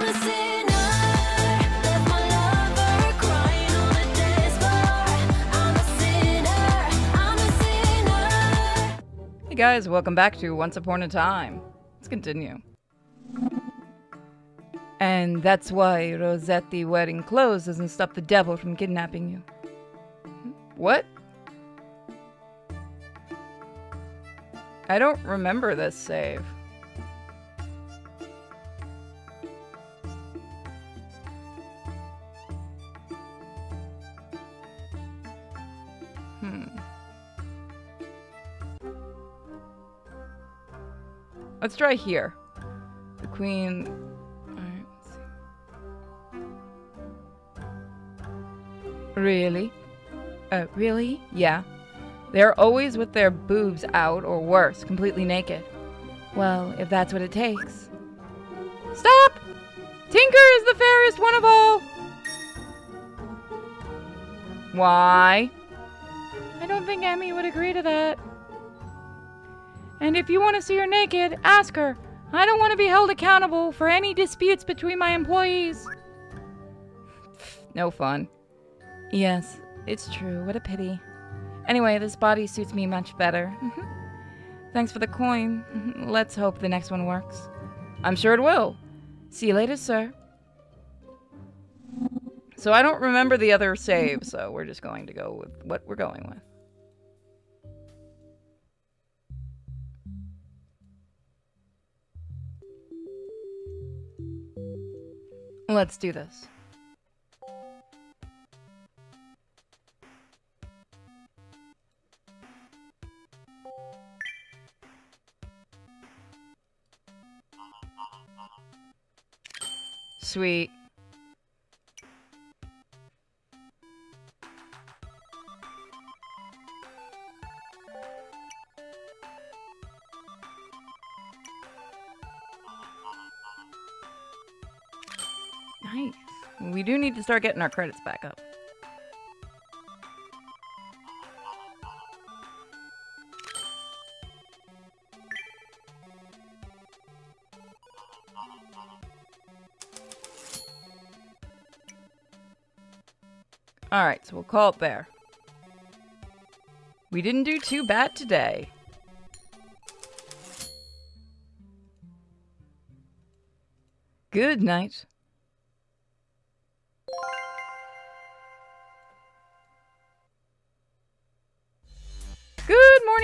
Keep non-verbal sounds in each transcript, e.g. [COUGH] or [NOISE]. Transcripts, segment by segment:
Hey guys, welcome back to Once Upon a Time. Let's continue. And that's why Rosette wearing clothes doesn't stop the devil from kidnapping you. What? I don't remember this save. Let's try here. The queen. Alright, let's see. Really? Uh, really? Yeah. They're always with their boobs out, or worse, completely naked. Well, if that's what it takes. Stop! Tinker is the fairest one of all! Why? I don't think Emmy would agree to that. And if you want to see her naked, ask her. I don't want to be held accountable for any disputes between my employees. [SIGHS] no fun. Yes, it's true. What a pity. Anyway, this body suits me much better. Mm-hmm. Thanks for the coin. Mm-hmm. Let's hope the next one works. I'm sure it will. See you later, sir. So I don't remember the other save, so we're just going to go with what we're going with. Let's do this. Sweet. We do need to start getting our credits back up. Alright, so we'll call it there. We didn't do too bad today. Good night.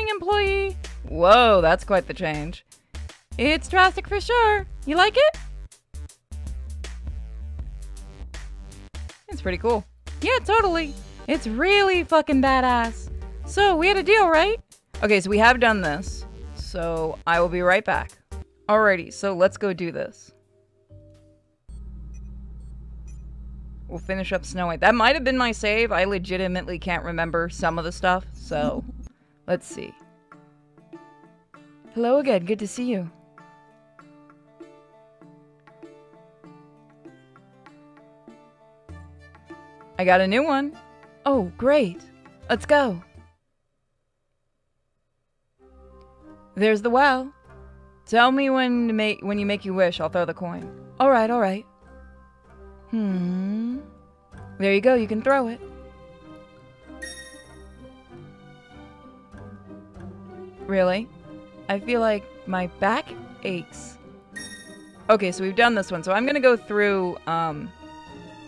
Employee. Whoa, that's quite the change. It's drastic for sure. You like it? It's pretty cool. Yeah, totally. It's really fucking badass. So, we had a deal, right? Okay, so we have done this. So, I will be right back. Alrighty, so let's go do this. We'll finish up Snow White. That might have been my save. I legitimately can't remember some of the stuff, so [LAUGHS] let's see. Hello again. Good to see you. I got a new one. Oh, great. Let's go. There's the well. Tell me when to make when you make your wish. I'll throw the coin. All right, all right. Hmm. There you go. You can throw it. Really? I feel like my back aches. Okay, so we've done this one. So I'm gonna go through um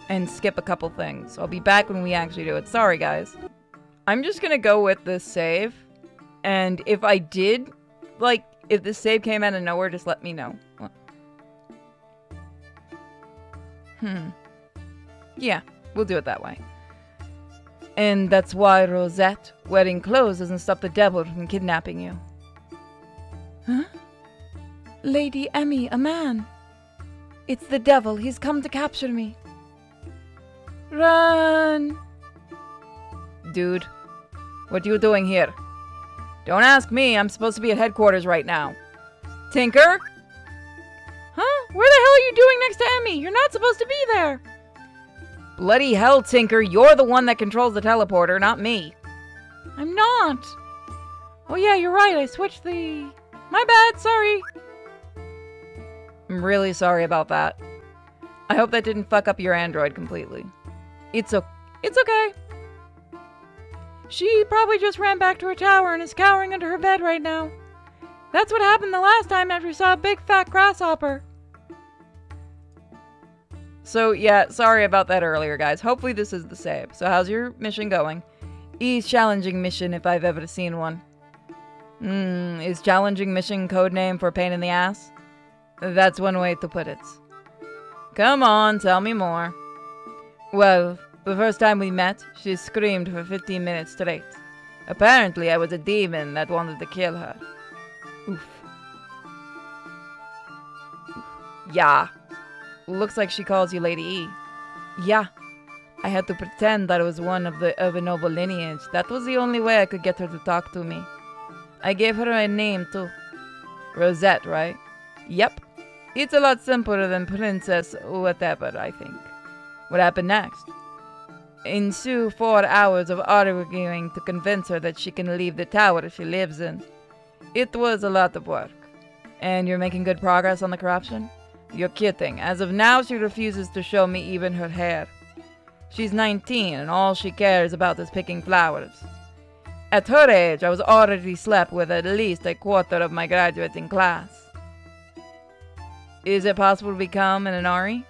and skip a couple things. I'll be back when we actually do it. Sorry, guys. I'm just gonna go with this save. And if I did, like, if this save came out of nowhere, just let me know. Hmm. Yeah, we'll do it that way. And that's why Rosette wearing clothes doesn't stop the devil from kidnapping you. Huh? Lady Emmy, a man. It's the devil. He's come to capture me. Run! Dude, what are you doing here? Don't ask me. I'm supposed to be at headquarters right now. Tinker? Huh? Where the hell are you doing next to Emmy? You're not supposed to be there. Bloody hell, Tinker. You're the one that controls the teleporter, not me. I'm not. Oh, yeah, you're right. I switched the. My bad. Sorry. I'm really sorry about that. I hope that didn't fuck up your android completely. It's o- it's okay. She probably just ran back to her tower and is cowering under her bed right now. That's what happened the last time after we saw a big fat grasshopper. So yeah, sorry about that earlier, guys. Hopefully this is the same. So how's your mission going? Ease challenging mission if I've ever seen one. Hmm, is challenging mission code name for pain in the ass? That's one way to put it. Come on, tell me more. Well, the first time we met, she screamed for 15 minutes straight. Apparently, I was a demon that wanted to kill her. Oof. Yeah. Looks like she calls you Lady E. Yeah. I had to pretend that I was one of the of a noble lineage. That was the only way I could get her to talk to me. I gave her a name too. Rosette, right? Yep. It's a lot simpler than Princess whatever, I think. What happened next? Ensue four hours of arguing to convince her that she can leave the tower she lives in. It was a lot of work. And you're making good progress on the corruption? You're kidding. As of now, she refuses to show me even her hair. She's 19, and all she cares about is picking flowers. At her age, I was already slept with at least a quarter of my graduating class. Is it possible to become an Inari?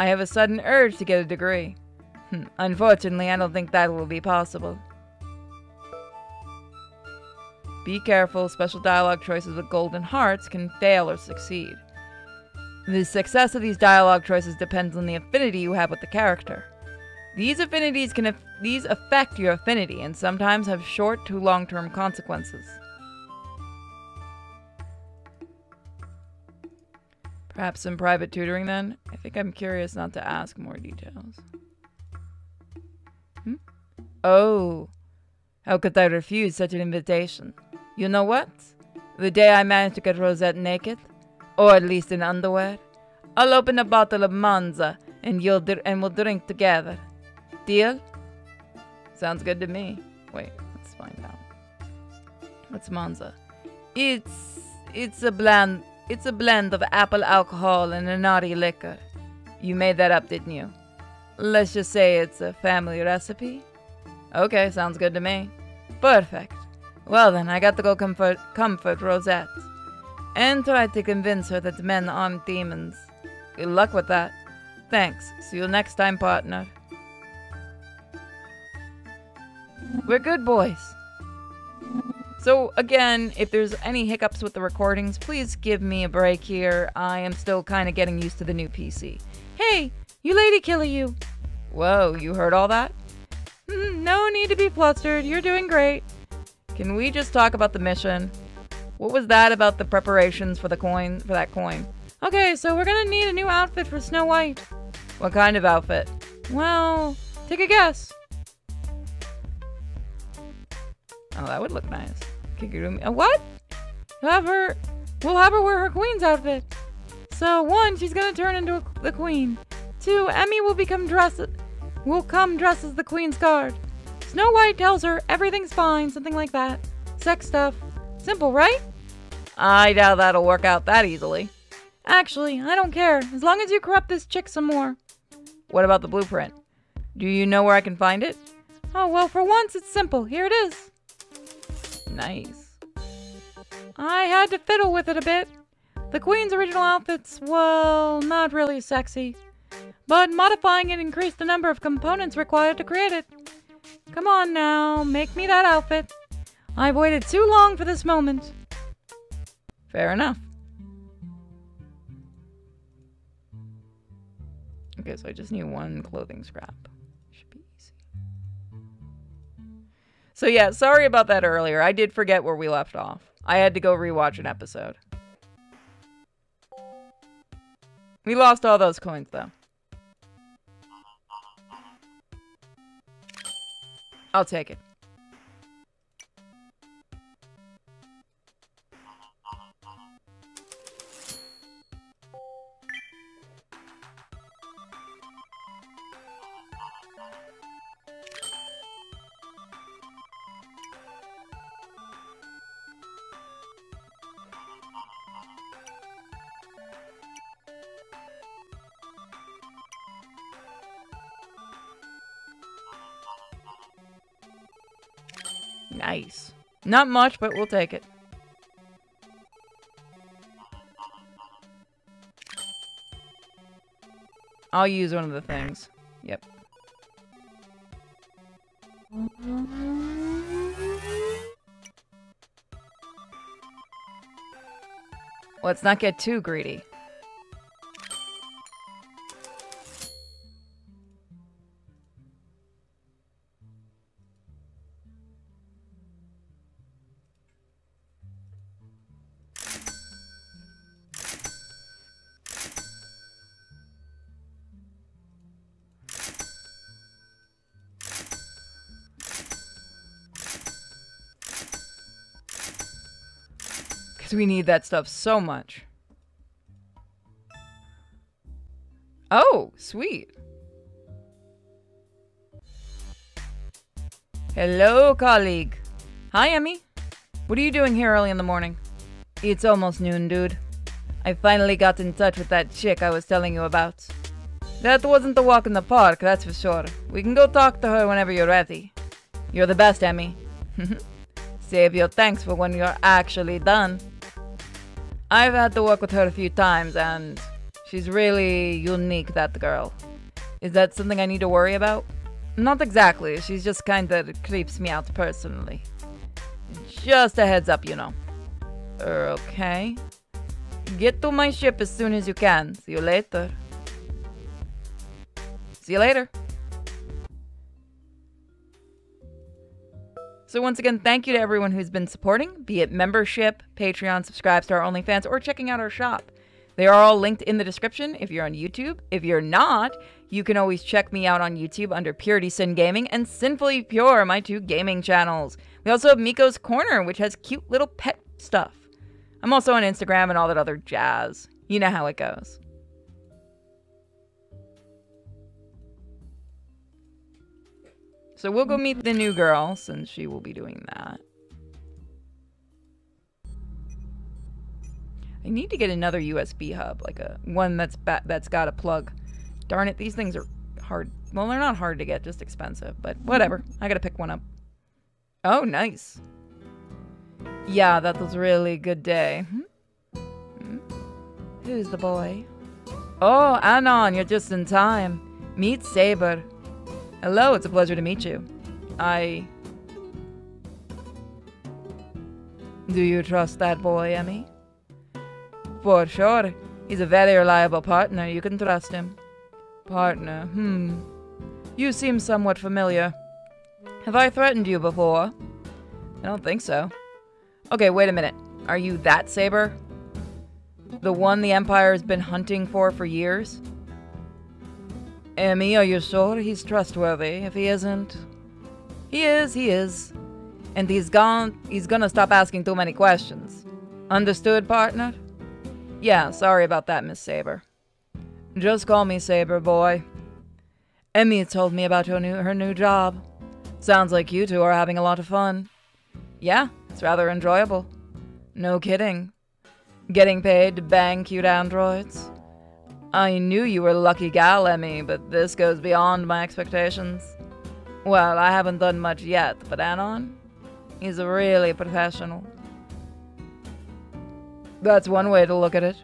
I have a sudden urge to get a degree. Hmm, Unfortunately, I don't think that will be possible. Be careful, special dialogue choices with golden hearts can fail or succeed. The success of these dialogue choices depends on the affinity you have with the character. These affinities can aff- these affect your affinity and sometimes have short to long-term consequences. Perhaps some private tutoring then? I think I'm curious not to ask more details. Hmm? Oh, how could I refuse such an invitation? You know what? The day I manage to get Rosette naked, or at least in underwear, I'll open a bottle of Manza and you'll dr- and we'll drink together. Deal? Sounds good to me. Wait, let's find out. What's Manza? It's it's a blend it's a blend of apple alcohol and a naughty liquor. You made that up, didn't you? Let's just say it's a family recipe. Okay, sounds good to me. Perfect. Well then, I got to go comfort comfort Rosette. And try to convince her that men aren't demons. Good luck with that. Thanks. See you next time, partner. We're good boys. So, again, if there's any hiccups with the recordings, please give me a break here. I am still kind of getting used to the new PC. Hey, you lady killer, you. Whoa, you heard all that? Mm, No need to be flustered. You're doing great. Can we just talk about the mission? What was that about the preparations for the coin for that coin? Okay, so we're gonna need a new outfit for Snow White. What kind of outfit? Well, take a guess. Oh, that would look nice. Kigurumi. Uh, what? We'll have her. We'll have her wear her queen's outfit. So one, she's gonna turn into a, the queen. Two, Emmy will become dressed. Will come dressed as the queen's guard. Snow White tells her everything's fine, something like that. Sex stuff. Simple, right? I doubt that'll work out that easily. Actually, I don't care, as long as you corrupt this chick some more. What about the blueprint? Do you know where I can find it? Oh, well, for once it's simple. Here it is. Nice. I had to fiddle with it a bit. The Queen's original outfit's, well, not really sexy. But modifying it increased the number of components required to create it. Come on now, make me that outfit. I've waited too long for this moment. Fair enough. Okay, so I just need one clothing scrap. Should be easy. So yeah, sorry about that earlier. I did forget where we left off. I had to go rewatch an episode. We lost all those coins though. I'll take it. Nice. Not much, but we'll take it. I'll use one of the things. Yep. Let's not get too greedy. We need that stuff so much. Oh, sweet. Hello, colleague. Hi, Emmy. What are you doing here early in the morning? It's almost noon, dude. I finally got in touch with that chick I was telling you about. That wasn't the walk in the park, that's for sure. We can go talk to her whenever you're ready. You're the best, Emmy. [LAUGHS] Save your thanks for when you're actually done. I've had to work with her a few times, and she's really unique, that girl. Is that something I need to worry about? Not exactly. She's just kinda creeps me out personally. Just a heads up, you know. Okay. Get to my ship as soon as you can. See you later. See you later. So once again, thank you to everyone who's been supporting, be it membership, Patreon, subscribes to our OnlyFans, or checking out our shop. They are all linked in the description if you're on YouTube. If you're not, you can always check me out on YouTube under Purity Sin Gaming and Sinfully Pure, my two gaming channels. We also have Miko's Corner, which has cute little pet stuff. I'm also on Instagram and all that other jazz. You know how it goes. So we'll go meet the new girl since she will be doing that. I need to get another USB hub, like a one that's that's got a plug. Darn it, these things are hard. Well, they're not hard to get, just expensive, but whatever. I gotta pick one up. Oh, nice. Yeah, that was a really good day. Hmm? Hmm? Who's the boy? Oh, Anon, you're just in time. Meet Saber. Hello, it's a pleasure to meet you. I. Do you trust that boy, Emmy? For sure. He's a very reliable partner. You can trust him. Partner, hmm. You seem somewhat familiar. Have I threatened you before? I don't think so. Okay, wait a minute. Are you that Saber? The one the Empire has been hunting for for years? Emmy, are you sure he's trustworthy? If he isn't, he is. He is, and he's gone. He's gonna stop asking too many questions. Understood, partner? Yeah. Sorry about that, Miss Saber. Just call me Saber, boy. Emmy told me about her new her new job. Sounds like you two are having a lot of fun. Yeah, it's rather enjoyable. No kidding. Getting paid to bang cute androids. I knew you were a lucky gal, Emmy, but this goes beyond my expectations. Well, I haven't done much yet, but Anon? He's really professional. That's one way to look at it.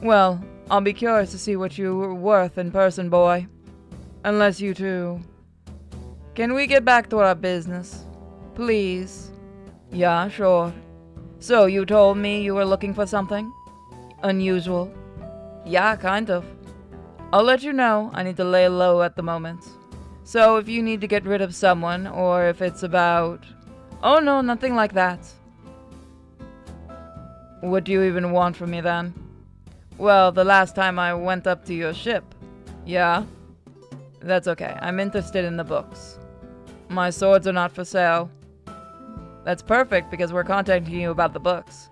Well, I'll be curious to see what you were worth in person, boy. Unless you two. Can we get back to our business? Please. Yeah, sure. So, you told me you were looking for something? Unusual? Yeah, kind of. I'll let you know. I need to lay low at the moment. So, if you need to get rid of someone, or if it's about. Oh no, nothing like that. What do you even want from me then? Well, the last time I went up to your ship. Yeah? That's okay. I'm interested in the books. My swords are not for sale. That's perfect because we're contacting you about the books.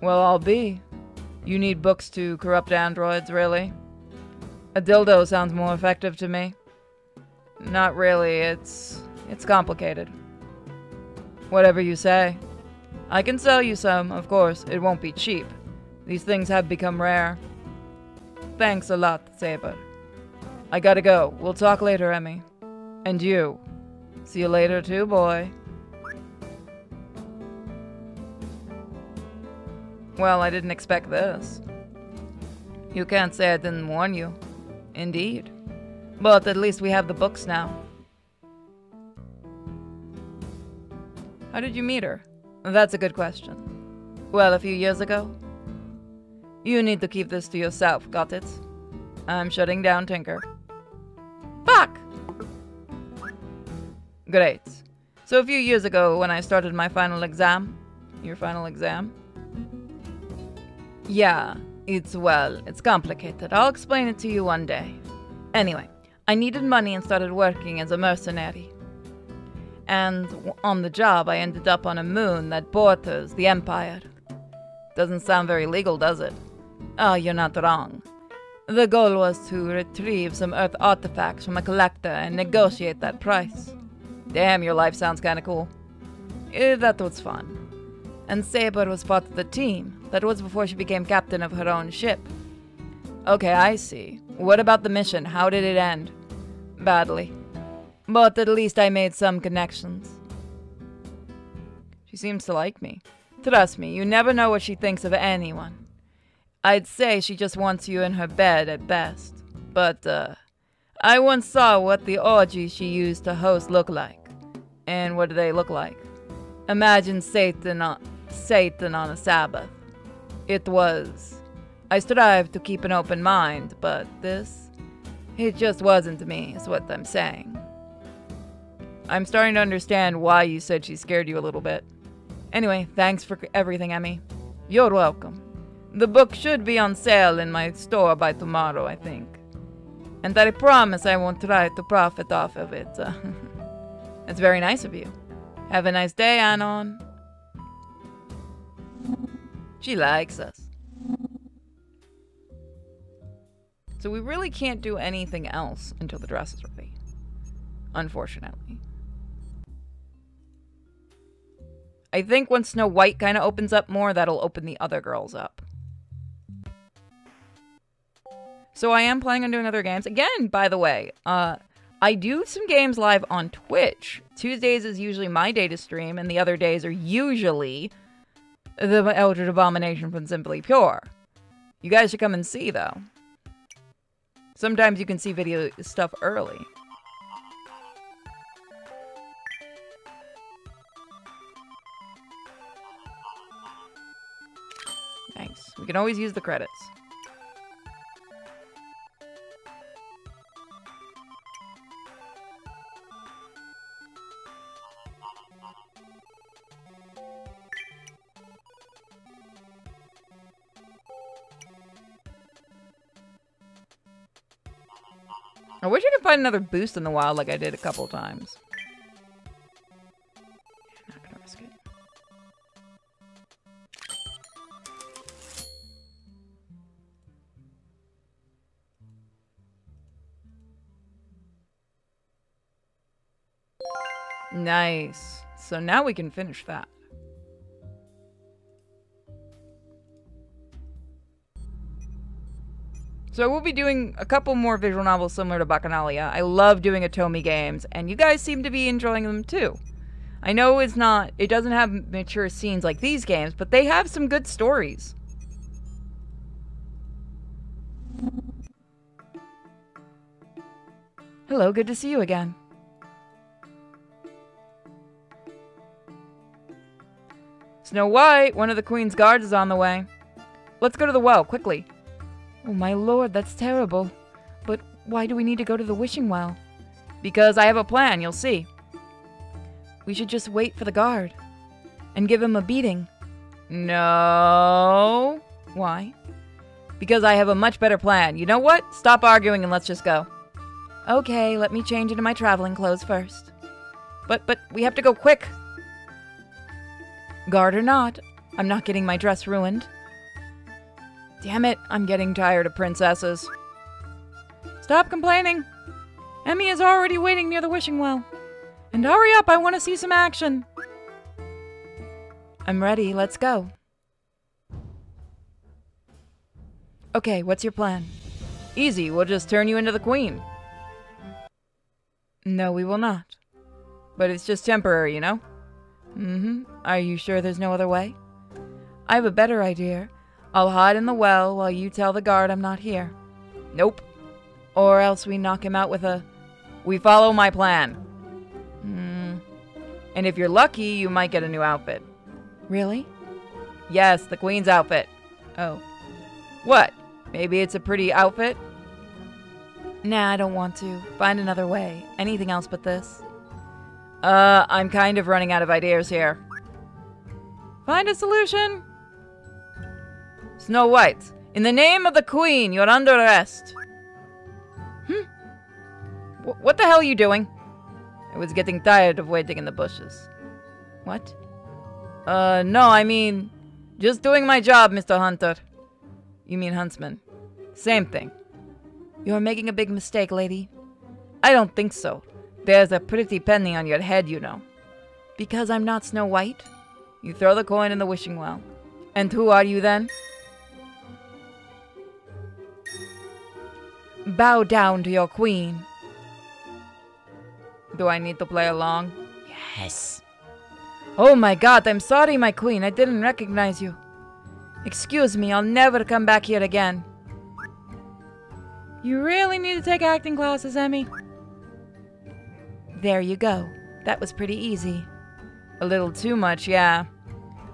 Well, I'll be. You need books to corrupt androids, really? A dildo sounds more effective to me. Not really, it's. it's complicated. Whatever you say. I can sell you some, of course. It won't be cheap. These things have become rare. Thanks a lot, Saber. I gotta go. We'll talk later, Emmy. And you. See you later, too, boy. Well, I didn't expect this. You can't say I didn't warn you. Indeed. But at least we have the books now. How did you meet her? That's a good question. Well, a few years ago. You need to keep this to yourself, got it? I'm shutting down Tinker. Fuck! Great. So a few years ago, when I started my final exam, your final exam? Yeah, it's well, it's complicated. I'll explain it to you one day. Anyway, I needed money and started working as a mercenary. And on the job, I ended up on a moon that borders the Empire. Doesn't sound very legal, does it? Oh, you're not wrong. The goal was to retrieve some Earth artifacts from a collector and negotiate that price. Damn, your life sounds kinda cool. Eh, that was fun. And Saber was part of the team. That was before she became captain of her own ship. Okay, I see. What about the mission? How did it end? Badly. But at least I made some connections. She seems to like me. Trust me, you never know what she thinks of anyone. I'd say she just wants you in her bed at best. But, uh, I once saw what the orgies she used to host look like. And what do they look like? Imagine Satan on, Satan on a Sabbath. It was. I strive to keep an open mind, but this, it just wasn't me, is what I'm saying. I'm starting to understand why you said she scared you a little bit. Anyway, thanks for everything, Emmy. You're welcome. The book should be on sale in my store by tomorrow, I think. And I promise I won't try to profit off of it. [LAUGHS] It's very nice of you. Have a nice day, Anon. She likes us. So we really can't do anything else until the dress is ready. Unfortunately. I think once Snow White kind of opens up more, that'll open the other girls up. So I am planning on doing other games. Again, by the way, uh, I do some games live on Twitch. Tuesdays is usually my day to stream, and the other days are usually the Eldritch Abomination from Sinfully Pure. You guys should come and see, though. Sometimes you can see video stuff early. Nice. We can always use the credits. I wish I could find another boost in the wild like I did a couple times. Not gonna risk it. Nice. So now we can finish that. So I will be doing a couple more visual novels similar to Bacchanalia. I love doing Atomi games, and you guys seem to be enjoying them too. I know it's not, it doesn't have mature scenes like these games, but they have some good stories. Hello, good to see you again. Snow White, one of the Queen's guards is on the way. Let's go to the well, quickly. Oh, my lord, that's terrible. But why do we need to go to the wishing well? Because I have a plan, you'll see. We should just wait for the guard and give him a beating. No. Why? Because I have a much better plan. You know what? Stop arguing and let's just go. Okay, let me change into my traveling clothes first. But but we have to go quick. Guard or not, I'm not getting my dress ruined. Damn it, I'm getting tired of princesses. Stop complaining. Emmy is already waiting near the wishing well. And hurry up, I want to see some action. I'm ready, let's go. Okay, what's your plan? Easy, we'll just turn you into the queen. No, we will not. But it's just temporary, you know? Mm-hmm. Are you sure there's no other way? I have a better idea. I'll hide in the well while you tell the guard I'm not here. Nope. Or else we knock him out with a. We follow my plan. Hmm. And if you're lucky, you might get a new outfit. Really? Yes, the queen's outfit. Oh. What? Maybe it's a pretty outfit? Nah, I don't want to. Find another way. Anything else but this. Uh, I'm kind of running out of ideas here. Find a solution. Snow White, in the name of the Queen, you're under arrest. Hmm. Wh- what the hell are you doing? I was getting tired of waiting in the bushes. What? Uh, no, I mean, just doing my job, Mr. Hunter. You mean huntsman. Same thing. You're making a big mistake, lady. I don't think so. There's a pretty penny on your head, you know. Because I'm not Snow White? You throw the coin in the wishing well. And who are you then? Bow down to your queen. Do I need to play along? Yes. Oh my god, I'm sorry, my queen. I didn't recognize you. Excuse me, I'll never come back here again. You really need to take acting classes, Emmy. There you go. That was pretty easy. A little too much, yeah.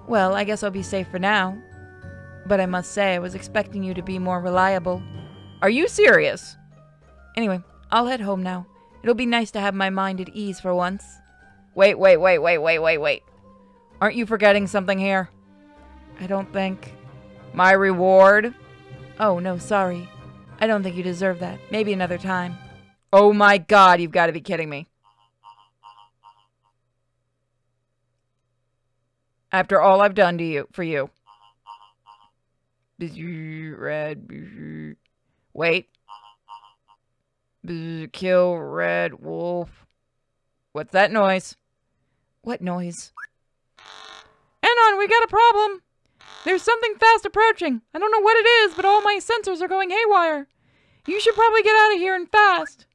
Well, I guess I'll be safe for now. But I must say, I was expecting you to be more reliable. Are you serious? Anyway, I'll head home now. It'll be nice to have my mind at ease for once. Wait, wait, wait, wait, wait, wait, wait. Aren't you forgetting something here? I don't think. My reward? Oh, no, sorry. I don't think you deserve that. Maybe another time. Oh my god, you've got to be kidding me. After all I've done to you, for you. Red. Wait. Kill red wolf. What's that noise? What noise? Anon, we got a problem. There's something fast approaching. I don't know what it is, but all my sensors are going haywire. You should probably get out of here and fast.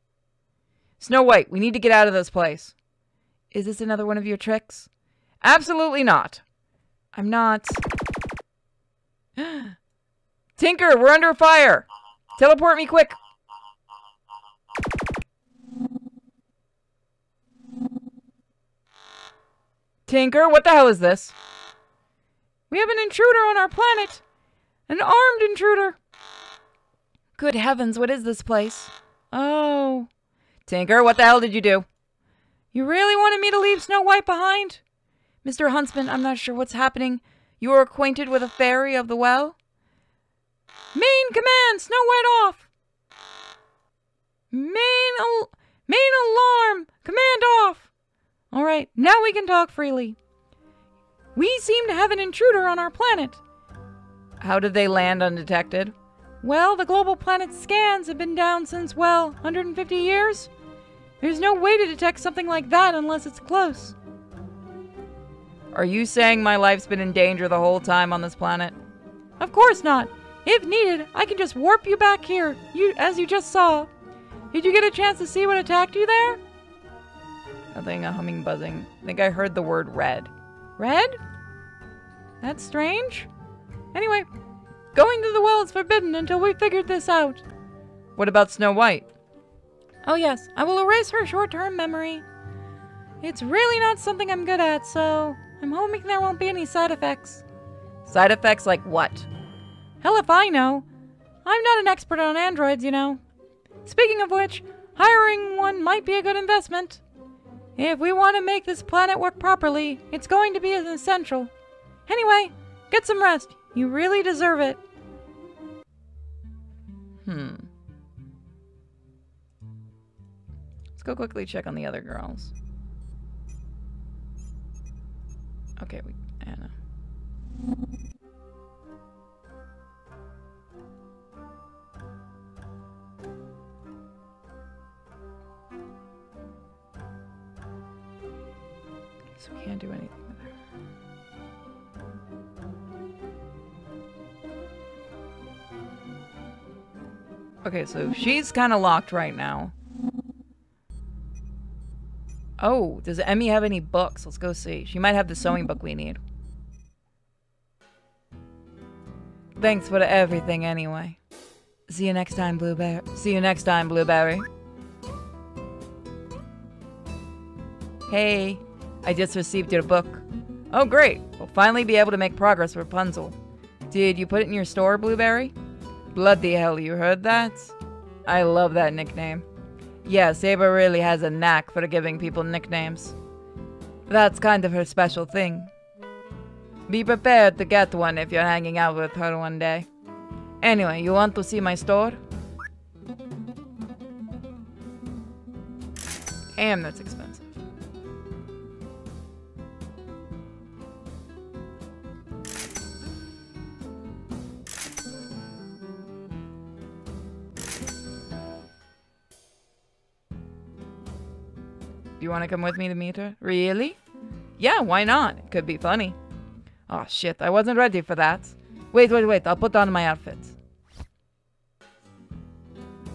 Snow White, we need to get out of this place. Is this another one of your tricks? Absolutely not. I'm not. [GASPS] Tinker, we're under fire. Teleport me quick. Tinker, what the hell is this? We have an intruder on our planet. An armed intruder. Good heavens, what is this place? Oh. Tinker, what the hell did you do? You really wanted me to leave Snow White behind? Mr. Huntsman, I'm not sure what's happening. You are acquainted with a fairy of the well? Main command, Snow White off! Main, al- main alarm, command off! All right, now we can talk freely. We seem to have an intruder on our planet. How did they land undetected? Well, the global planet scans have been down since, well, 150 years. There's no way to detect something like that unless it's close. Are you saying my life's been in danger the whole time on this planet? Of course not. If needed, I can just warp you back here, you as you just saw. Did you get a chance to see what attacked you there? Nothing, a humming, buzzing. I think I heard the word red. Red? That's strange. Anyway, going to the well is forbidden until we figured this out. What about Snow White? Oh, yes, I will erase her short term memory. It's really not something I'm good at, so I'm hoping there won't be any side effects. Side effects like what? Hell if I know. I'm not an expert on androids, you know. Speaking of which, hiring one might be a good investment. If we want to make this planet work properly, it's going to be essential. Anyway, get some rest. You really deserve it. Hmm. Let's go quickly check on the other girls. Okay, we Anna. So we can't do anything with her. Okay, so mm-hmm. she's kind of locked right now. Oh, does Emmy have any books? Let's go see. She might have the sewing book we need. Thanks for everything anyway. See you next time, Blueberry. See you next time, Blueberry. Hey, I just received your book. Oh, great. We'll finally be able to make progress Rapunzel. Did you put it in your store, Blueberry? Bloody hell, you heard that? I love that nickname. Yeah, Saber really has a knack for giving people nicknames. That's kind of her special thing. Be prepared to get one if you're hanging out with her one day. Anyway, you want to see my store? Damn, that's expensive. You want to come with me to meet her? Really? Yeah, why not? It could be funny. Oh shit, I wasn't ready for that. Wait, wait, wait, I'll put on my outfit.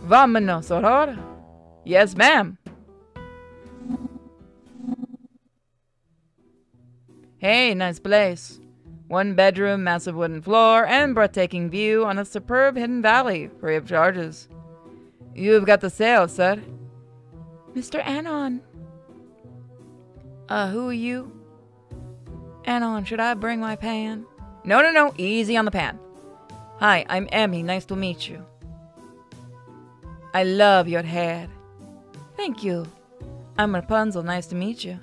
Vámonos, Aurora. Yes, ma'am. Hey, nice place. One bedroom, massive wooden floor, and breathtaking view on a superb hidden valley, free of charges. You've got the sale, sir. Mr. Anon. Uh, who are you? Anon, should I bring my pan? No, no, no, easy on the pan. Hi, I'm Emmy. Nice to meet you. I love your hair. Thank you. I'm Rapunzel. Nice to meet you.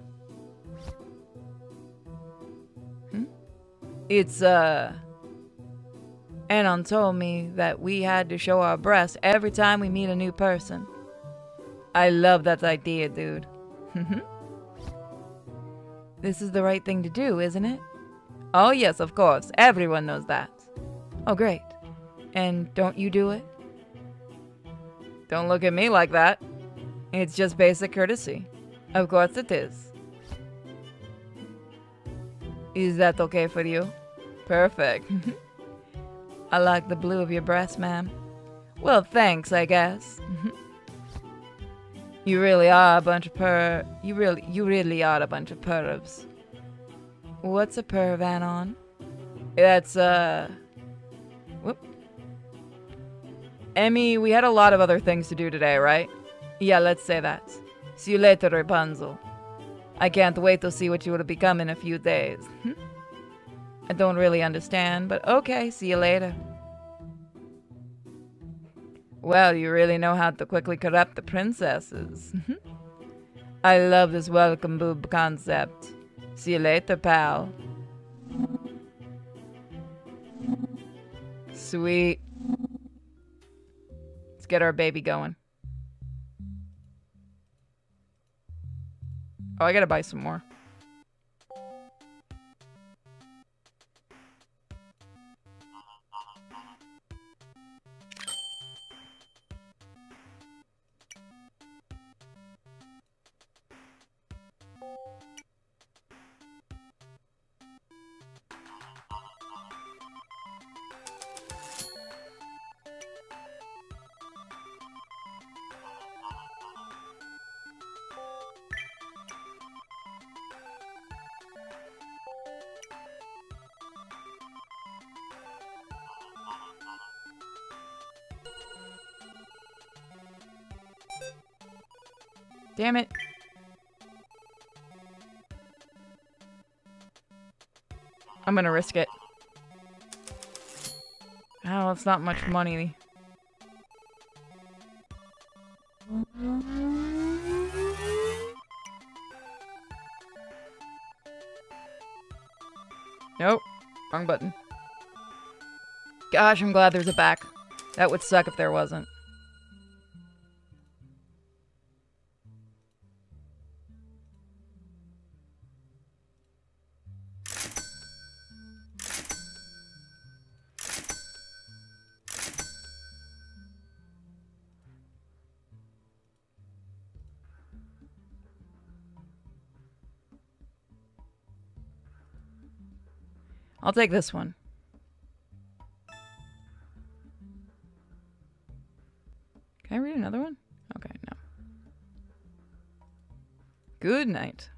Hmm? It's, uh. Anon told me that we had to show our breasts every time we meet a new person. I love that idea, dude. [LAUGHS] this is the right thing to do, isn't it? Oh, yes, of course. Everyone knows that. Oh, great. And don't you do it? Don't look at me like that. It's just basic courtesy. Of course it is. Is that okay for you? Perfect. [LAUGHS] I like the blue of your breast, ma'am. Well, thanks, I guess. You really are a bunch of per. You really, you really are a bunch of pervs. What's a perv, Anon? That's, uh. Whoop. Emmy, we had a lot of other things to do today, right? Yeah, let's say that. See you later, Rapunzel. I can't wait to see what you will become in a few days. I don't really understand, but okay, see you later. Well, you really know how to quickly corrupt the princesses. [LAUGHS] I love this welcome boob concept. See you later, pal. Sweet. Let's get our baby going. Oh, I gotta buy some more. Damn it. I'm gonna risk it. Oh, it's not much money. Nope. Wrong button. Gosh, I'm glad there's a back. That would suck if there wasn't. Take this one. Can I read another one? Okay, no. Good night.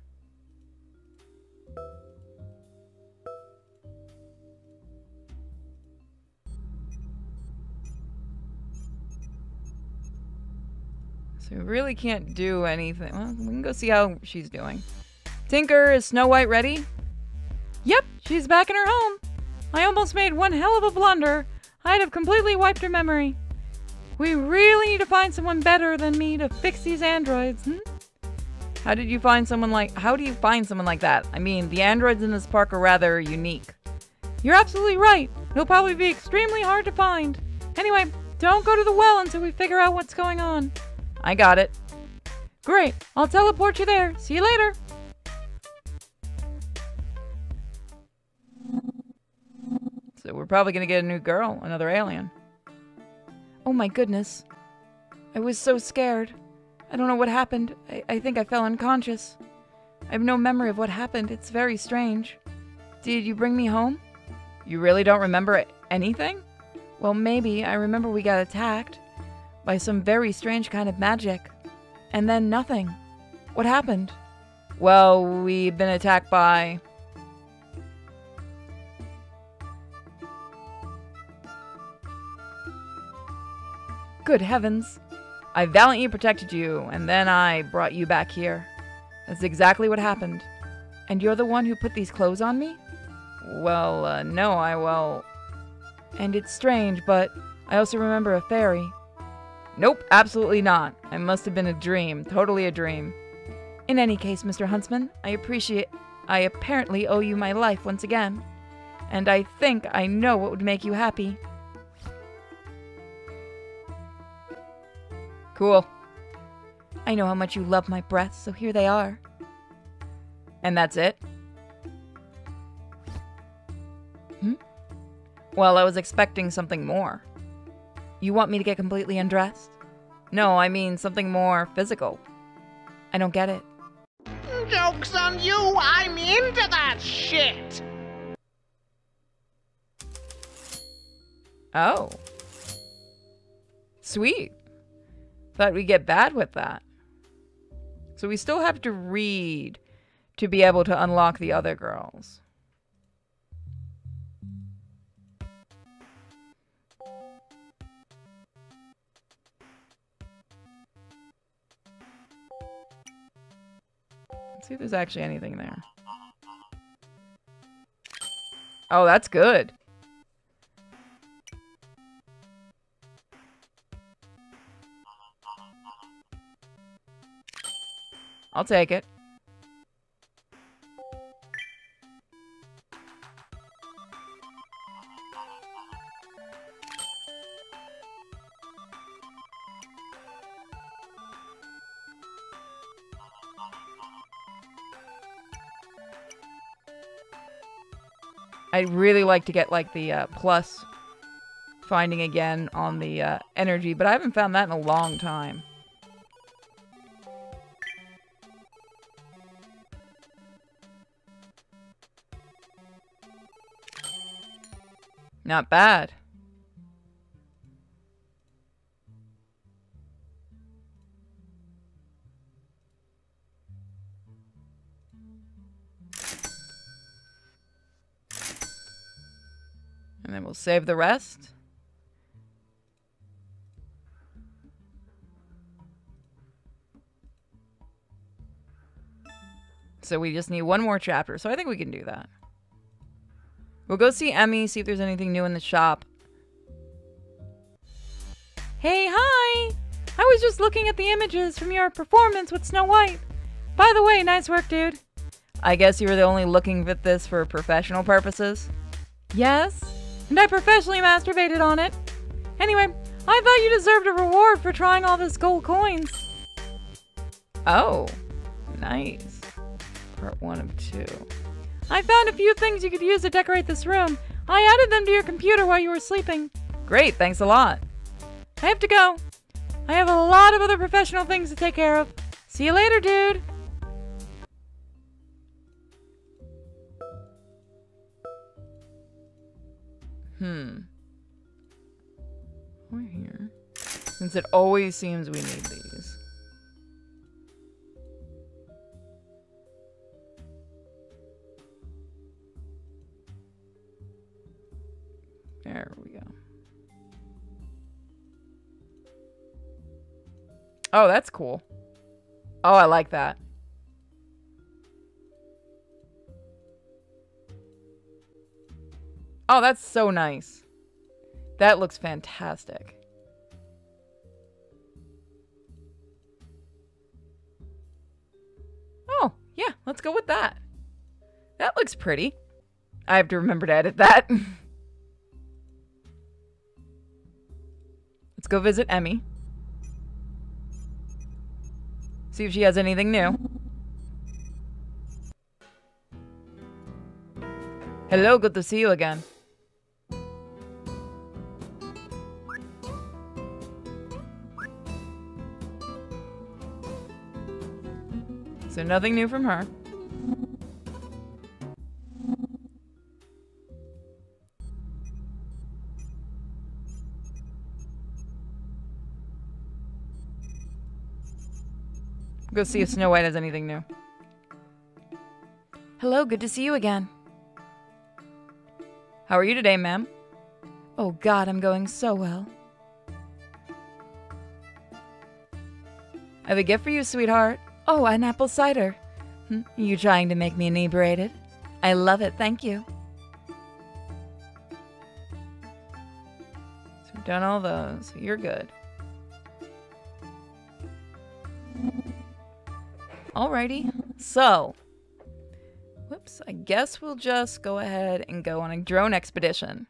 So we really can't do anything. Well, we can go see how she's doing. Tinker, is Snow White ready? She's back in her home. I almost made one hell of a blunder. I'd have completely wiped her memory. We really need to find someone better than me to fix these androids. Hmm? How did you find someone like how do you find someone like that? I mean, the androids in this park are rather unique. You're absolutely right. It'll probably be extremely hard to find. Anyway, don't go to the well until we figure out what's going on. I got it. Great. I'll teleport you there. See you later. So we're probably going to get a new girl, another alien. Oh my goodness. I was so scared. I don't know what happened. I, I think I fell unconscious. I have no memory of what happened. It's very strange. Did you bring me home? You really don't remember anything? Well, maybe. I remember we got attacked by some very strange kind of magic. And then nothing. What happened? Well, we've been attacked by. Good heavens. I valiantly protected you, and then I brought you back here. That's exactly what happened. And you're the one who put these clothes on me? Well, uh, no, I, well. And it's strange, but I also remember a fairy. Nope, absolutely not. I must have been a dream. Totally a dream. In any case, Mr. Huntsman, I appreciate. I apparently owe you my life once again. And I think I know what would make you happy. Cool. I know how much you love my breath, so here they are. And that's it? Hmm? Well, I was expecting something more. You want me to get completely undressed? No, I mean something more physical. I don't get it. Joke's on you! I'm into that shit! Oh. Sweet. Thought we'd get bad with that. So we still have to read to be able to unlock the other girls. Let's see if there's actually anything there. Oh, that's good. I'll take it. I'd really like to get like the uh, plus finding again on the uh, energy, but I haven't found that in a long time. Not bad. And then we'll save the rest. So we just need one more chapter. So I think we can do that. We'll go see Emmy, see if there's anything new in the shop. Hey, hi! I was just looking at the images from your performance with Snow White. By the way, nice work, dude. I guess you were the only looking at this for professional purposes? Yes, and I professionally masturbated on it. Anyway, I thought you deserved a reward for trying all this gold coins. Oh, nice. Part one of two. I found a few things you could use to decorate this room. I added them to your computer while you were sleeping. Great, thanks a lot. I have to go. I have a lot of other professional things to take care of. See you later, dude. Hmm. We're here. Since it always seems we need these. There we go. Oh, that's cool. Oh, I like that. Oh, that's so nice. That looks fantastic. Oh, yeah, let's go with that. That looks pretty. I have to remember to edit that. [LAUGHS] go visit Emmy. See if she has anything new. Hello, good to see you again. So nothing new from her. Go see if Snow White has anything new. Hello, good to see you again. How are you today, ma'am? Oh god, I'm going so well. I have a gift for you, sweetheart. Oh, an apple cider. Hmm, You trying to make me inebriated? I love it, thank you. So we've done all those. You're good. Alrighty. So, whoops, I guess we'll just go ahead and go on a drone expedition.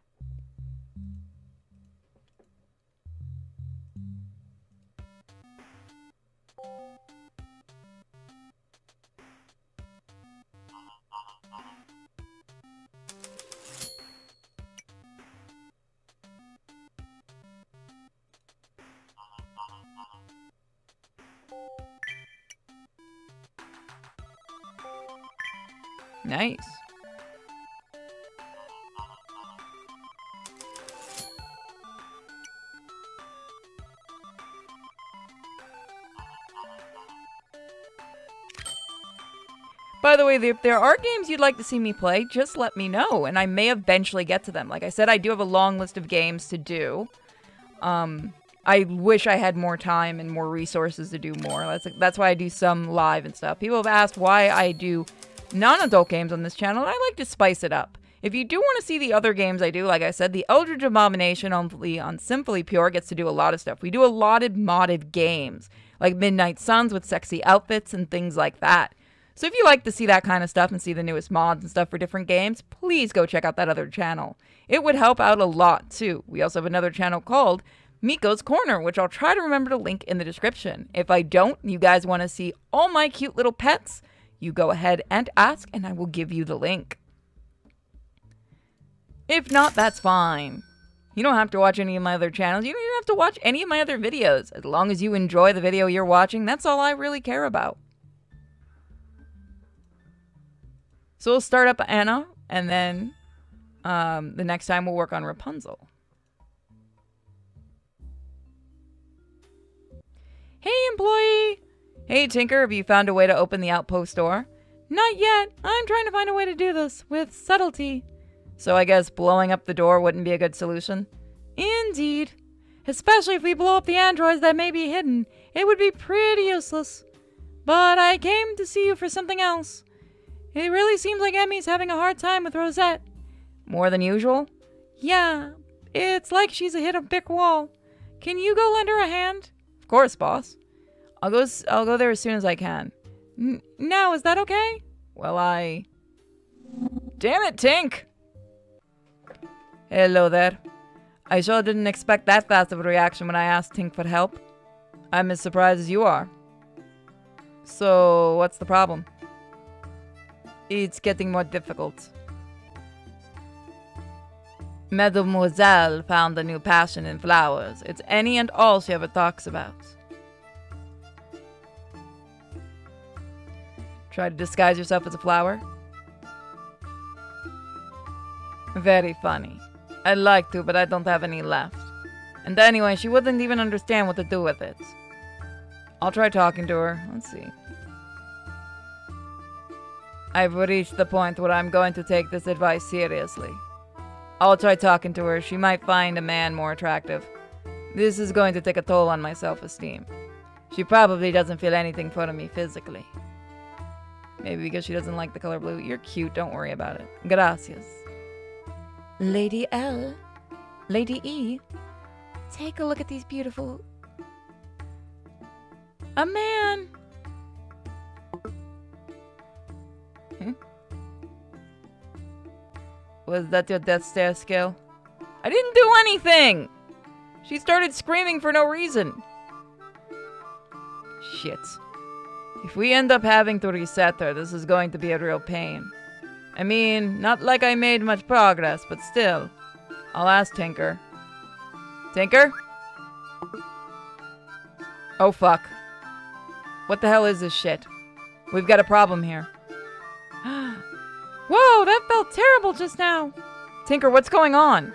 Nice. By the way, if there are games you'd like to see me play, just let me know, and I may eventually get to them. Like I said, I do have a long list of games to do. Um, I wish I had more time and more resources to do more. That's that's why I do some live and stuff. People have asked why I do non-adult games on this channel, and I like to spice it up. If you do want to see the other games I do, like I said, the Eldritch Abomination on, on Sinfully Pure gets to do a lot of stuff. We do a lot of modded games, like Midnight Suns with sexy outfits and things like that. So if you like to see that kind of stuff and see the newest mods and stuff for different games, please go check out that other channel. It would help out a lot too. We also have another channel called Miko's Corner, which I'll try to remember to link in the description. If I don't, you guys want to see all my cute little pets, you go ahead and ask and I will give you the link. If not, that's fine. You don't have to watch any of my other channels. You don't even have to watch any of my other videos. As long as you enjoy the video you're watching, that's all I really care about. So we'll start up Anna, and then um, the next time we'll work on Rapunzel. Hey, employee! Hey, Tinker, have you found a way to open the outpost door? Not yet. I'm trying to find a way to do this with subtlety. So I guess blowing up the door wouldn't be a good solution? Indeed. Especially if we blow up the androids that may be hidden. It would be pretty useless. But I came to see you for something else. It really seems like Emmy's having a hard time with Rosette. More than usual? Yeah, it's like she's hit a brick wall. Can you go lend her a hand? Of course, boss. I'll go. I'll go there as soon as I can. N- now, is that okay? Well, I. Damn it, Tink! Hello there. I sure didn't expect that fast of a reaction when I asked Tink for help. I'm as surprised as you are. So, what's the problem? It's getting more difficult. Mademoiselle found a new passion in flowers. It's any and all she ever talks about. Try to disguise yourself as a flower? Very funny. I'd like to, but I don't have any left. And anyway, she wouldn't even understand what to do with it. I'll try talking to her. Let's see. I've reached the point where I'm going to take this advice seriously. I'll try talking to her. She might find a man more attractive. This is going to take a toll on my self esteem. She probably doesn't feel anything for me physically. Maybe because she doesn't like the color blue. You're cute, don't worry about it. Gracias. Lady L. Lady E. Take a look at these beautiful. A man! Hmm? Was that your death stare skill? I didn't do anything! She started screaming for no reason. Shit. If we end up having to reset her, this is going to be a real pain. I mean, not like I made much progress, but still. I'll ask Tinker. Tinker? Oh fuck. What the hell is this shit? We've got a problem here. [GASPS] Whoa, that felt terrible just now. Tinker, what's going on?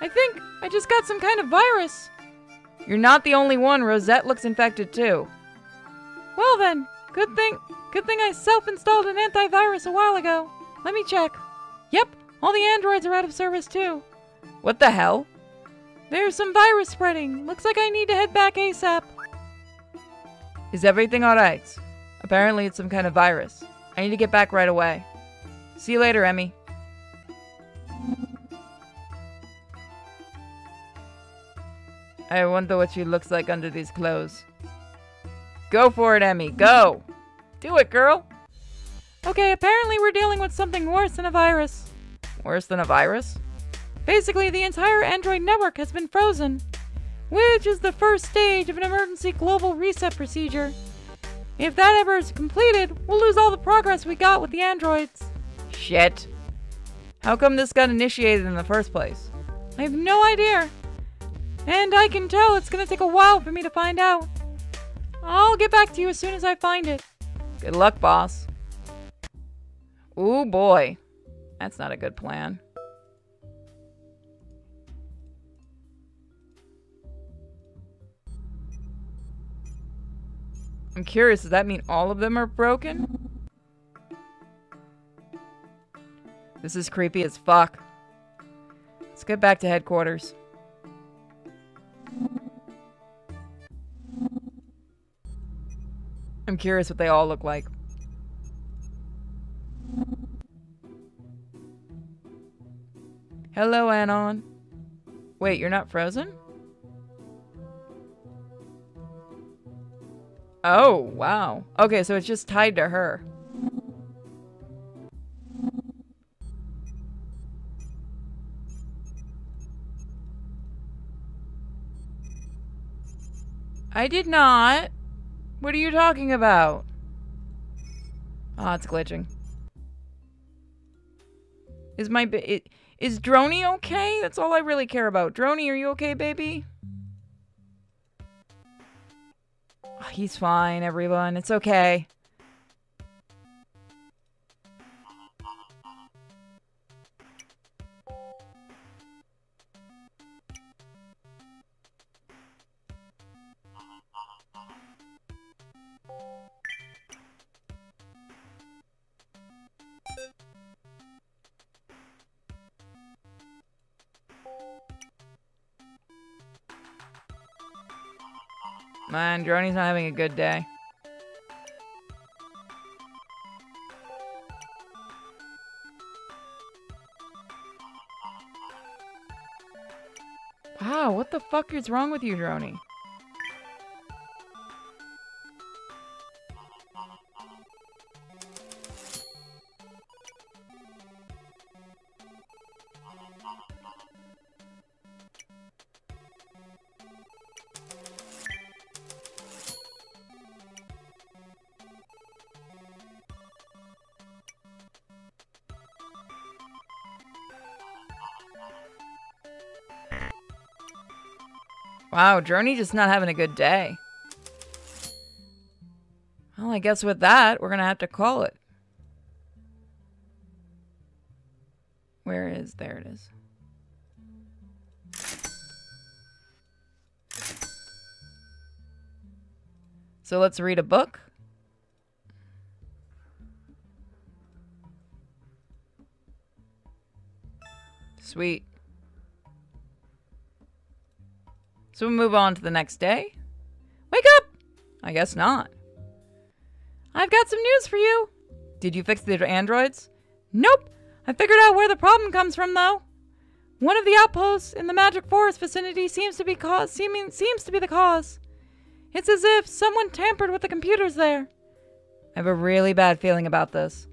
I think I just got some kind of virus. You're not the only one. Rosette looks infected too. Well then, good thing good thing I self-installed an antivirus a while ago. Let me check. Yep, all the androids are out of service too. What the hell? There's some virus spreading. Looks like I need to head back ASAP. Is everything alright? Apparently it's some kind of virus. I need to get back right away. See you later, Emmy. I wonder what she looks like under these clothes. Go for it, Emmy. Go! Do it, girl! Okay, apparently we're dealing with something worse than a virus. Worse than a virus? Basically, the entire Android network has been frozen, which is the first stage of an emergency global reset procedure. If that ever is completed, we'll lose all the progress we got with the androids. Shit. How come this got initiated in the first place? I have no idea. And I can tell it's gonna take a while for me to find out. I'll get back to you as soon as I find it. Good luck, boss. Ooh, boy. That's not a good plan. I'm curious, does that mean all of them are broken? This is creepy as fuck. Let's get back to headquarters. I'm curious what they all look like. Hello, Anon. Wait, you're not frozen? Oh, wow. Okay, so it's just tied to her. I did not. What are you talking about? Oh, it's glitching. Is my it, is Droney okay? That's all I really care about. Droney, are you okay, baby? Oh, he's fine, everyone. It's okay. Man, Droney's not having a good day. Wow, what the fuck is wrong with you, Droney? Wow, Droney just not having a good day. Well, I guess with that, we're going to have to call it. Where is... There it is. So let's read a book. Sweet. So we move on to the next day. Wake up! I guess not. I've got some news for you. Did you fix the androids? Nope. I figured out where the problem comes from, though. One of the outposts in the Magic Forest vicinity seems to be cause seeming seems to be the cause. It's as if someone tampered with the computers there. I have a really bad feeling about this.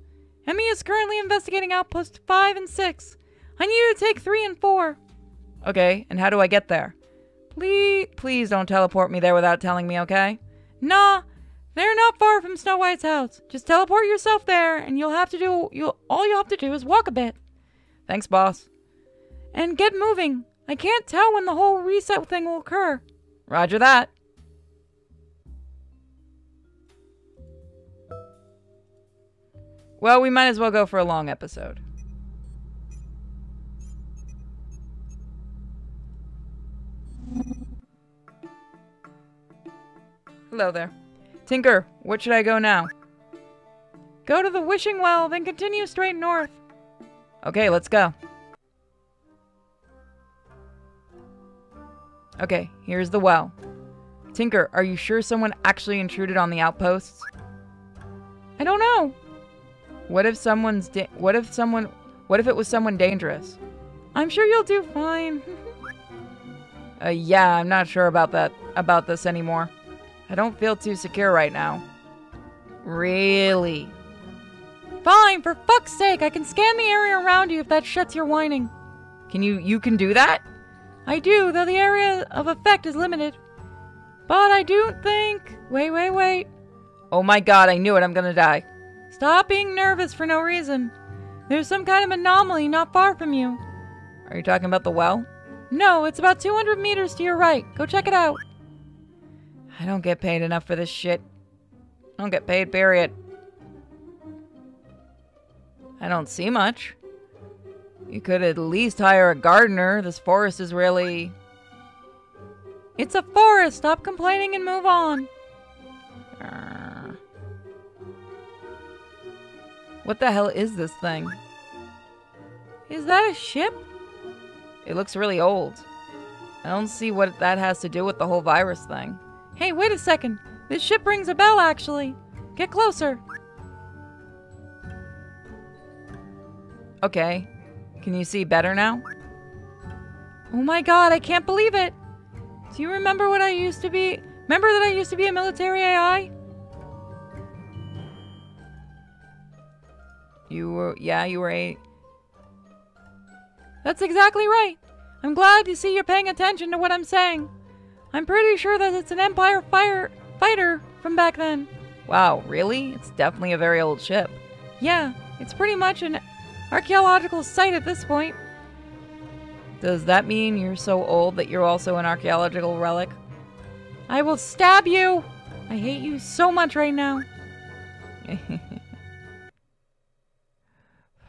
Emmy is currently investigating outpost 5 and 6. I need you to take 3 and 4. Okay, and how do I get there? Please, please don't teleport me there without telling me, okay? Nah, they're not far from Snow White's house. Just teleport yourself there, and you'll have to do. You'll all you have to do is walk a bit. Thanks, boss. And get moving. I can't tell when the whole reset thing will occur. Roger that. Well, we might as well go for a long episode. Hello there. Tinker, where should I go now? Go to the wishing well, then continue straight north. Okay, let's go. Okay, here's the well. Tinker, are you sure someone actually intruded on the outposts? I don't know. What if someone's what if someone what if it was someone dangerous? I'm sure you'll do fine. [LAUGHS] uh, yeah, I'm not sure about that about this anymore. I don't feel too secure right now. Really? Fine, for fuck's sake, I can scan the area around you if that shuts your whining. Can you you can do that? I do, though the area of effect is limited. But I don't think wait, wait, wait. Oh my god, I knew it, I'm gonna die. Stop being nervous for no reason. There's some kind of anomaly not far from you. Are you talking about the well? No, it's about 200 meters to your right. Go check it out. I don't get paid enough for this shit. I don't get paid, period. I don't see much. You could at least hire a gardener. This forest is really. It's a forest! Stop complaining and move on. What the hell is this thing? Is that a ship? It looks really old. I don't see what that has to do with the whole virus thing. Hey, wait a second. This ship rings a bell, actually. Get closer. Okay. Can you see better now? Oh my god, I can't believe it! Do you remember what I used to be? Remember that I used to be a military AI? You were, yeah, you were a. That's exactly right. I'm glad to see you're paying attention to what I'm saying. I'm pretty sure that it's an Empire fire fighter from back then. Wow, really? It's definitely a very old ship. Yeah, it's pretty much an archaeological site at this point. Does that mean you're so old that you're also an archaeological relic? I will stab you! I hate you so much right now. [LAUGHS]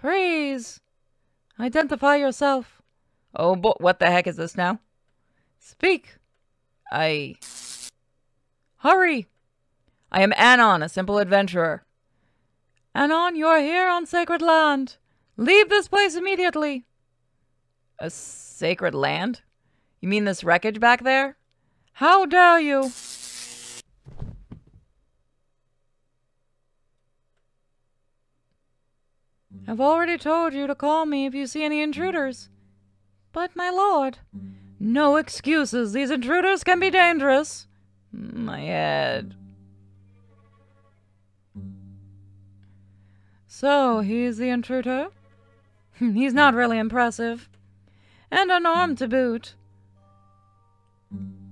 Freeze! Identify yourself. Oh, but what the heck is this now? Speak. I. Hurry! I am Anon, a simple adventurer. Anon, you are here on sacred land. Leave this place immediately. A sacred land? You mean this wreckage back there? How dare you! I've already told you to call me if you see any intruders. But, my lord, no excuses. These intruders can be dangerous. My head. So, he's the intruder? [LAUGHS] he's not really impressive. And unarmed to boot.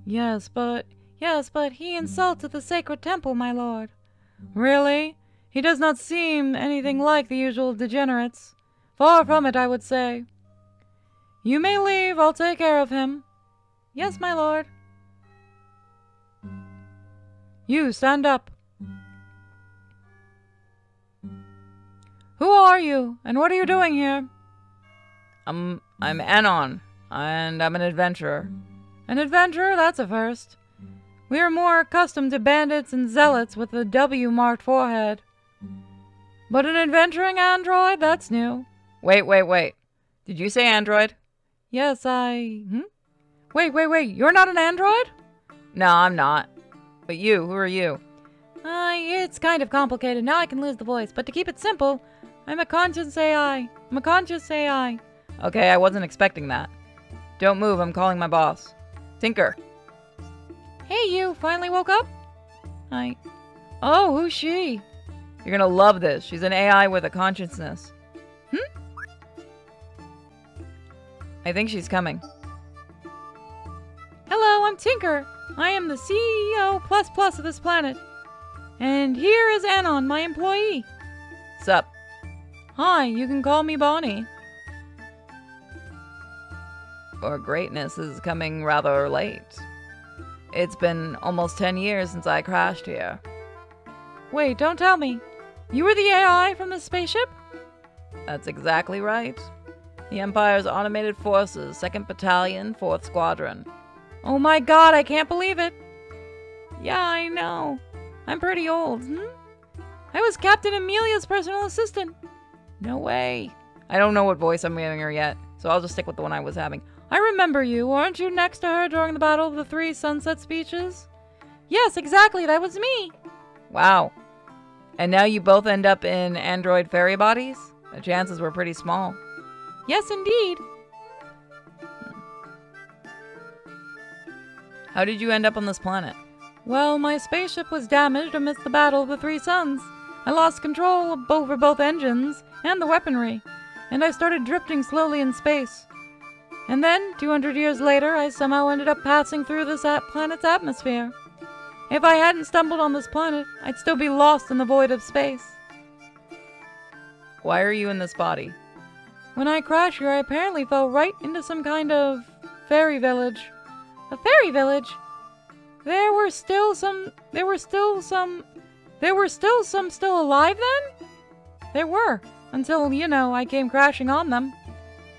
Yes, but. Yes, but he insulted the sacred temple, my lord. Really? He does not seem anything like the usual degenerates. Far from it, I would say. You may leave, I'll take care of him. Yes, my lord. You, stand up. Who are you, and what are you doing here? I'm, I'm Anon, and I'm an adventurer. An adventurer? That's a first. We are more accustomed to bandits and zealots with a W marked forehead. But an adventuring android? That's new. Wait, wait, wait. Did you say android? Yes, I. Hmm? Wait, wait, wait. You're not an android? No, I'm not. But you, who are you? Uh, it's kind of complicated. Now I can lose the voice. But to keep it simple, I'm a conscious AI. I'm a conscious AI. Okay, I wasn't expecting that. Don't move, I'm calling my boss. Tinker. Hey, you finally woke up? I. Oh, who's she? You're gonna love this. She's an AI with a consciousness. Hmm? I think she's coming. Hello, I'm Tinker. I am the CEO plus plus of this planet. And here is Anon, my employee. Sup? Hi, you can call me Bonnie. Or greatness is coming rather late. It's been almost 10 years since I crashed here. Wait, don't tell me. You were the AI from the spaceship? That's exactly right. The Empire's Automated Forces, 2nd Battalion, 4th Squadron. Oh my god, I can't believe it! Yeah, I know. I'm pretty old, hmm? I was Captain Amelia's personal assistant. No way. I don't know what voice I'm giving her yet, so I'll just stick with the one I was having. I remember you. Weren't you next to her during the Battle of the Three Sunset speeches? Yes, exactly. That was me. Wow. And now you both end up in android fairy bodies? The chances were pretty small. Yes, indeed. How did you end up on this planet? Well, my spaceship was damaged amidst the Battle of the Three Suns. I lost control over both engines and the weaponry, and I started drifting slowly in space. And then, 200 years later, I somehow ended up passing through this at- planet's atmosphere. If I hadn't stumbled on this planet, I'd still be lost in the void of space. Why are you in this body? When I crashed here, I apparently fell right into some kind of fairy village. A fairy village? There were still some. There were still some. There were still some still alive then? There were, until, you know, I came crashing on them.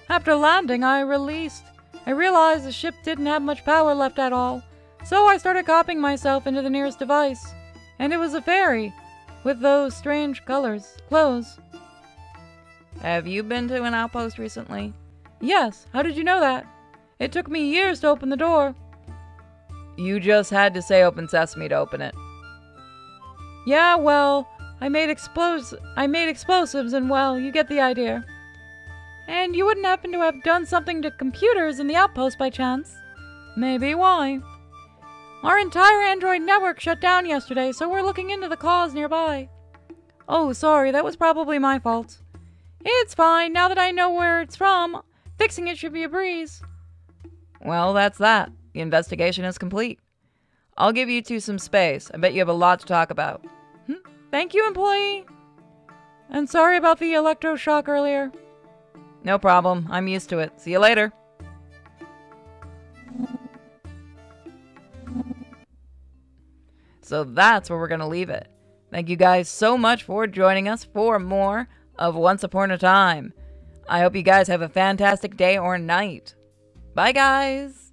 After landing, I released. I realized the ship didn't have much power left at all, so I started copying myself into the nearest device. And it was a fairy, with those strange colors, clothes. Have you been to an outpost recently? Yes, how did you know that? It took me years to open the door. You just had to say open sesame to open it. Yeah, well, I made explos I made explosives and well, you get the idea. And you wouldn't happen to have done something to computers in the outpost by chance? Maybe why? Our entire Android network shut down yesterday, so we're looking into the cause nearby. Oh, sorry, that was probably my fault. It's fine, now that I know where it's from, fixing it should be a breeze. Well, that's that. The investigation is complete. I'll give you two some space. I bet you have a lot to talk about. Hmm? Thank you, employee. And sorry about the electroshock earlier. No problem. I'm used to it. See you later. So that's where we're going to leave it. Thank you guys so much for joining us for more of Once Upon a Time. I hope you guys have a fantastic day or night. Bye, guys.